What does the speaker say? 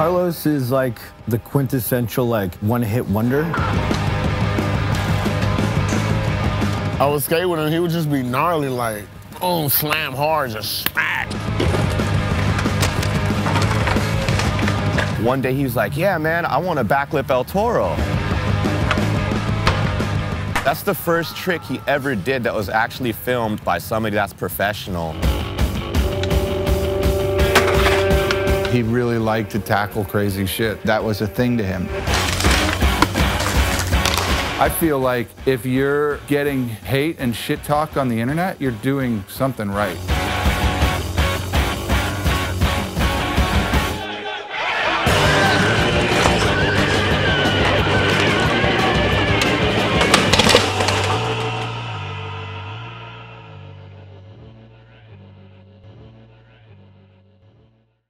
Carlos is like the quintessential like one-hit wonder. I would skate with him, he would just be gnarly, like, boom, slam hard, just smack. One day he was like, yeah, man, I want to backflip El Toro. That's the first trick he ever did that was actually filmed by somebody that's professional. He really liked to tackle crazy shit. That was a thing to him. I feel like if you're getting hate and shit talk on the internet, you're doing something right.